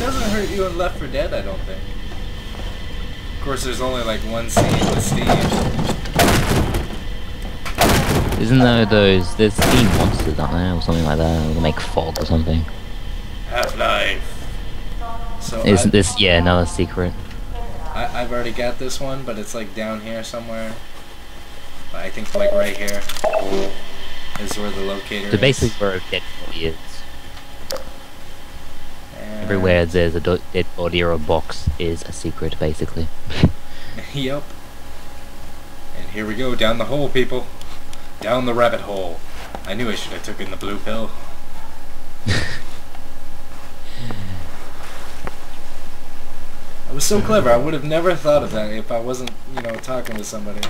doesn't hurt you in Left 4 Dead, I don't think. Of course, there's only like one scene with Steve. Isn't there those, there's steam monsters, aren't there, or something like that, they make fog or something. Half-Life. So Isn't I, this, yeah, another secret? I, I've already got this one, but it's like down here somewhere. I think like right here is where the locator So is. basically where a dead body is. Everywhere there's a dead body or a box is a secret, basically. Yep. And here we go, down the hole, people. Down the rabbit hole. I knew I should have taken the blue pill. I was so clever. I would have never thought of that if I wasn't, you know, talking to somebody.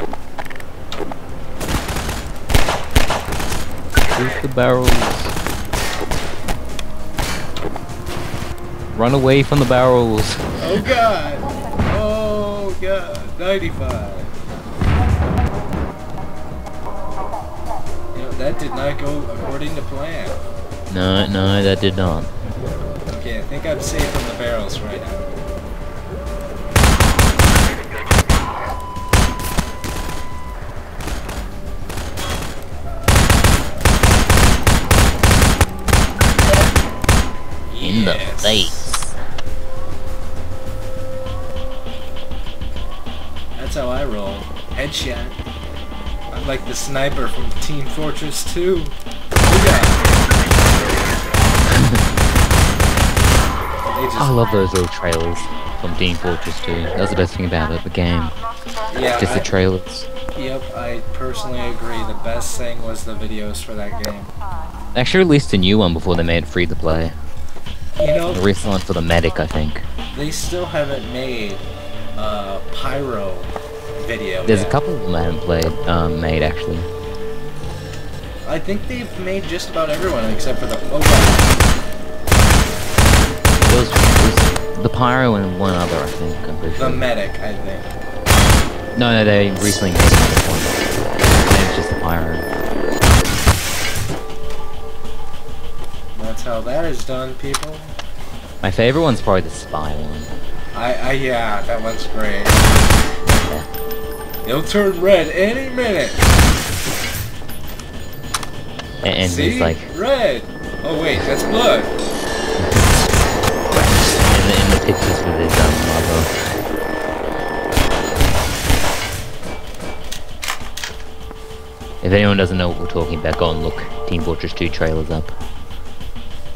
Shoot the barrels. Run away from the barrels. Oh god! Oh god! 95. You know, that did not go according to plan. No, no, that did not. Okay, I think I'm safe from the barrels right now. In the face. Like the sniper from Team Fortress 2. Booyah. I love those little trailers from Team Fortress 2. That's the best thing about it, the game. yeah, Just the trailers. Yep, I personally agree. The best thing was the videos for that game. They actually released a new one before they made it free to play. You know, The recent one for the medic, I think. they still haven't made a Pyro video. There's a couple of them I haven't played, um, made actually. I think they've made just about everyone except for the. Oh, wow. There was, there was the Pyro and one other, I think. I'm pretty The sure. medic, I think. No, no, they recently made another one. Just the Pyro. That's how that is done, people. My favorite one's probably the Spy one. I, I, yeah, that one's great. It'll turn red any minute. A- And, See? it's like, red. Oh wait, that's blood. in the, pictures with his um, mother. If anyone doesn't know what we're talking about, go and look Team Fortress 2 trailers up.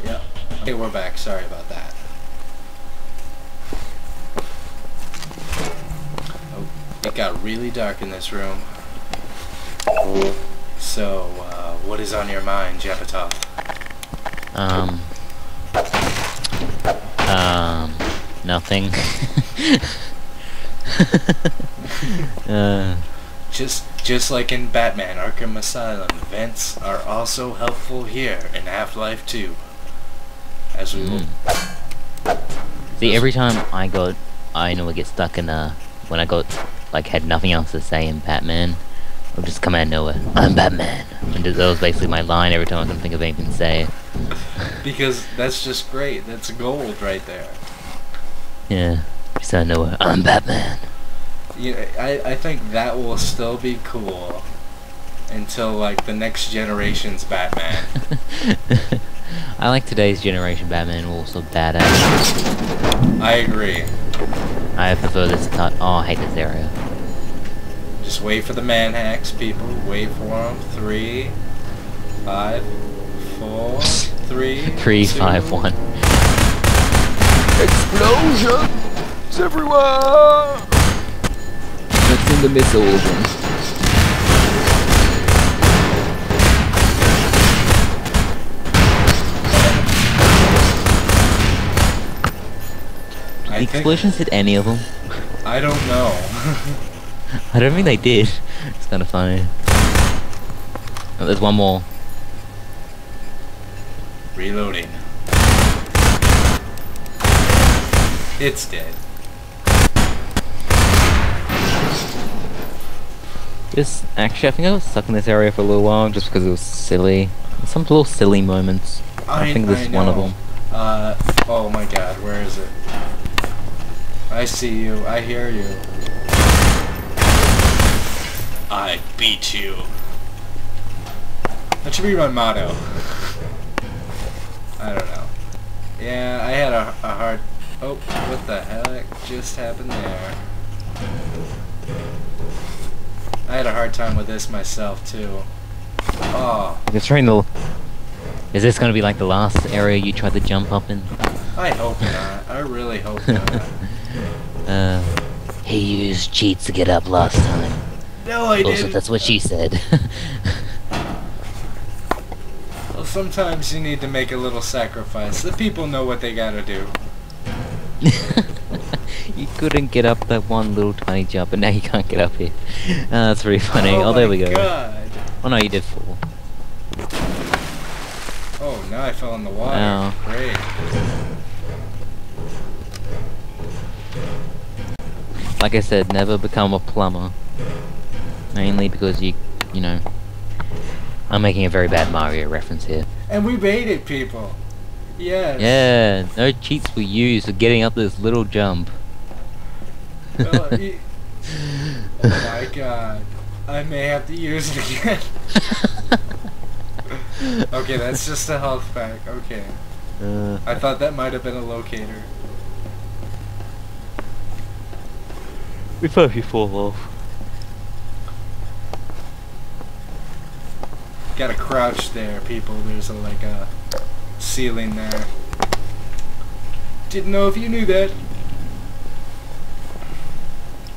Yeah. Okay, we're back. Sorry about that. Oh, it got really dark in this room. So, uh, what is on your mind, Jabbtoth? Um. Um. Nothing. uh. Just, just like in Batman Arkham Asylum, vents are also helpful here in Half-Life 2. As we will Mm. See, every time I got, I know I get stuck in a, when I got, like, had nothing else to say in Batman, I'll just come out of nowhere, I'm Batman. And that was basically my line every time I couldn't think of anything to say. Because that's just great. That's gold right there. Yeah. Just out of nowhere, I'm Batman. Yeah, I, I think that will still be cool until like the next generation's Batman. I like today's generation Batman, also badass. I agree. I prefer this cut. Oh, I hate this area. Just wait for the manhacks, people. Wait for them. Three, five, four, three, Three, two- five, one. Explosion! It's everywhere! That's in the missile the explosions hit any of them? I don't know. I don't think they did. It's kind of funny. Oh, there's one more. Reloading. It's dead. This actually, I think I was stuck in this area for a little while just because it was silly. Some little silly moments. I, think this I is one of them. Uh, Oh my god, where is it? I see you. I hear you. I beat you. That should be my motto. I don't know. Yeah, I had a, a hard... Oh, what the heck just happened there? I had a hard time with this myself, too. Oh, It's trying to. Is this gonna be like the last area you tried to jump up in? I hope not. I really hope not. Uh, he used cheats to get up last time. No, I Also, didn't. that's what she said. Well, sometimes you need to make a little sacrifice. The people know what they gotta do. you couldn't get up that one little tiny jump, and now you can't get up here. Uh, that's pretty funny. Oh, there we go. God. Oh no, you did fall. Oh, now I fell in the water. Wow. Great. Like I said, never become a plumber. Mainly because you, you know, I'm making a very bad Mario reference here. And we made it, people. Yes. Yeah, no cheats were used for getting up this little jump. Y- oh my god. I may have to use it again. okay, that's just a health pack. Okay. Uh, I thought that might have been a locator. Before you fall off. Gotta crouch there, people. There's a, like a ceiling there. Didn't know if you knew that.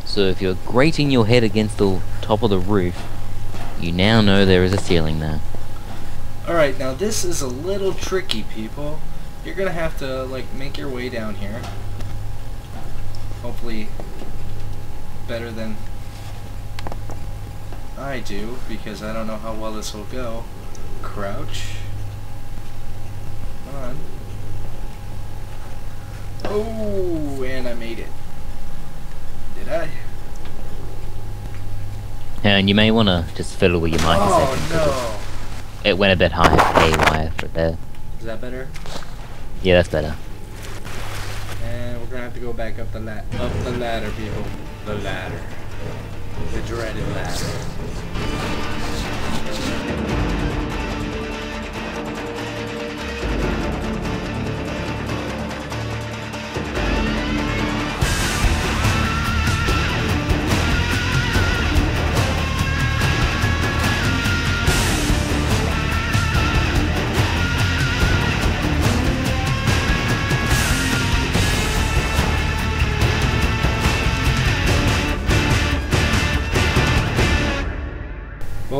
So if you're grating your head against the top of the roof, you now know there is a ceiling there. Alright, now this is a little tricky, people. You're gonna have to, like, make your way down here. Hopefully, better than I do, because I don't know how well this will go. Crouch. Come on. Oh, and I made it. Did I? And you may want to just fiddle with your mic a oh, second. Oh, no. It, it went a bit high, haywire for there. Is that better? Yeah, that's better. We're gonna have to go back up the la- up the ladder, people. The ladder. The dreaded ladder.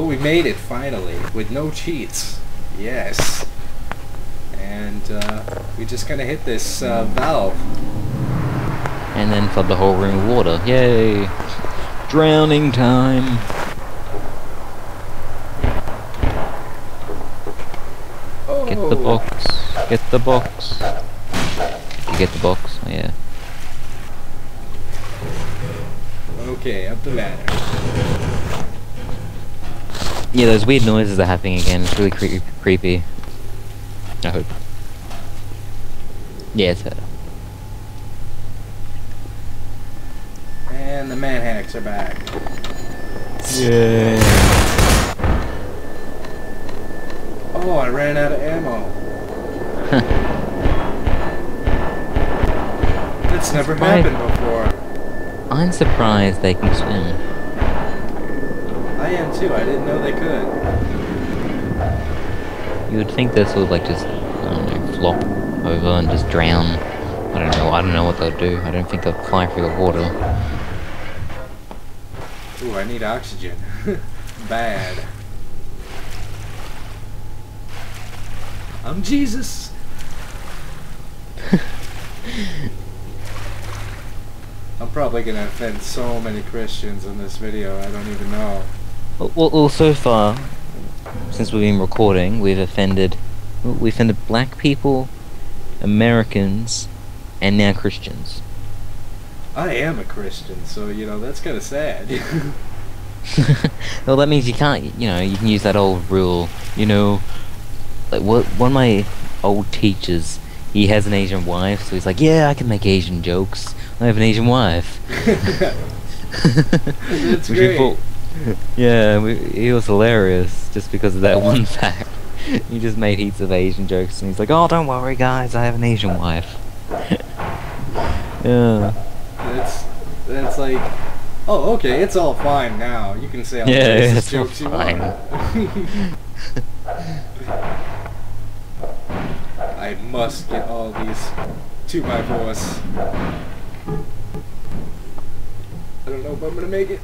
We made it finally with no cheats. Yes. And uh, we just gonna hit this uh, valve. And then flood the whole room with water. Yay! Drowning time! Oh. Get the box. Get the box. You get the box? Oh, yeah. Okay, up the ladder. Yeah, those weird noises are happening again. It's really cre- creepy. I hope. Yeah, it's better. And the manhacks are back. Yeah. Oh, I ran out of ammo. That's never Surprise. happened before. I'm surprised they can swim. I am too. I didn't know they could. You would think this would like just, I don't know, flop over and just drown. I don't know. I don't know what they'll do. I don't think they'll fly through the water. Ooh, I need oxygen. Bad. I'm Jesus. I'm probably gonna offend so many Christians in this video. I don't even know. Well, well, so far, since we've been recording, we've offended, we offended black people, Americans, and now Christians. I am a Christian, so you know that's kind of sad. well, that means you can't, you know, you can use that old rule, you know, like what one of my old teachers he has an Asian wife, so he's like, yeah, I can make Asian jokes. I have an Asian wife. That's great. yeah, we, he was hilarious just because of that one fact. He just made heaps of Asian jokes, and he's like, "Oh, don't worry, guys, I have an Asian wife." yeah, That's that's like, oh, okay, it's all fine now. You can say all Yeah, the racist it's all jokes you fine. want. I must get all these to my boss. I don't know if I'm gonna make it.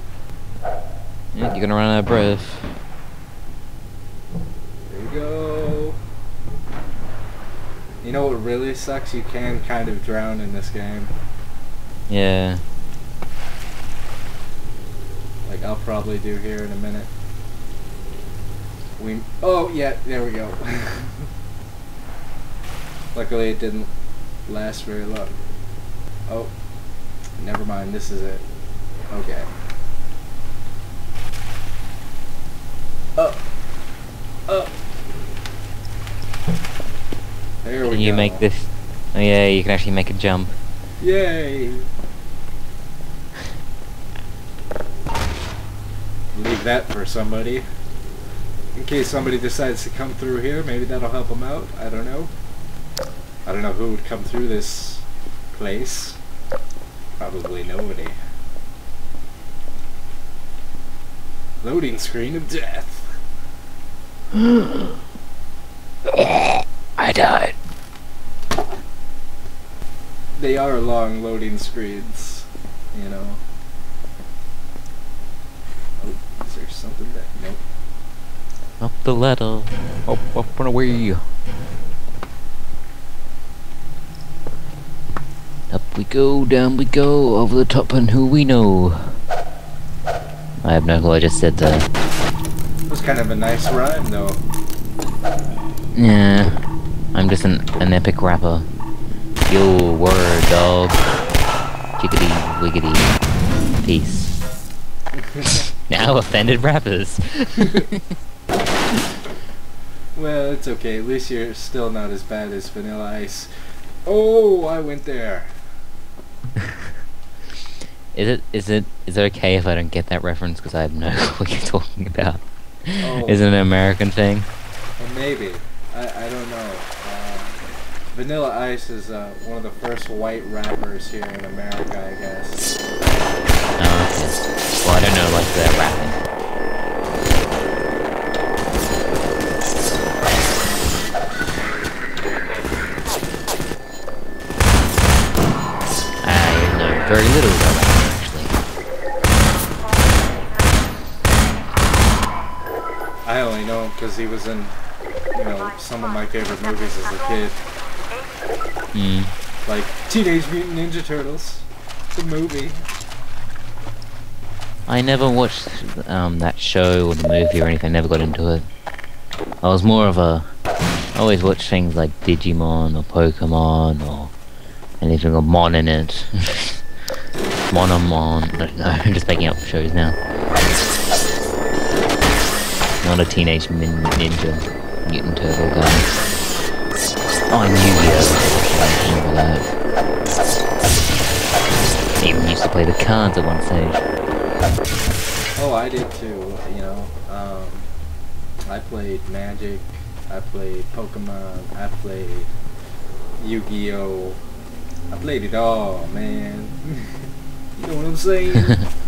Yeah, you're gonna run out of breath. There you go. You know what really sucks? You can kind of drown in this game. Yeah, Like I'll probably do here in a minute. We oh yeah, there we go. Luckily it didn't last very long. Oh, never mind. This is it. Okay. Oh, oh. There we can you go. make this? Oh yeah, you can actually make a jump. Yay! Leave that for somebody. In case somebody decides to come through here, maybe that'll help them out. I don't know. I don't know who would come through this place. Probably nobody. Loading screen of death. I died. They are long loading screens, you know. Oh, is there something that? Nope. Up the ladder. Up, up and away. Up we go, down we go, over the top and who we know. I have no clue I just said that. Kind of a nice rhyme, though. Yeah, I'm just an, an epic rapper. Yo, word, dog. Chickadee, wiggity. Peace. now offended rappers. Well, it's okay. At least you're still not as bad as Vanilla Ice. Oh, I went there. Is it is it is it okay if I don't get that reference because I have no clue what you're talking about? Oh. Is it an American thing? Well, maybe. I, I don't know. Um, Vanilla Ice is uh, one of the first white rappers here in America, I guess. Oh, okay. Well, I don't know like their rapping. I know very little about rapping, actually. I only know him because he was in, you know, some of my favorite movies as a kid. Hmm. Like Teenage Mutant Ninja Turtles, the movie. I never watched um, that show or the movie or anything. I Never got into it. I was more of a. I always watched things like Digimon or Pokemon or anything with Mon in it. Monomon. I don't know. I'm just making up shows now. Not a teenage min- ninja mutant turtle guy. Oh, I knew you. I remember that. Even used to play the cards at one stage. Oh, I did too. You know, um, I played Magic. I played Pokemon. I played Yu-Gi-Oh. I played it all, man. you know what I'm saying?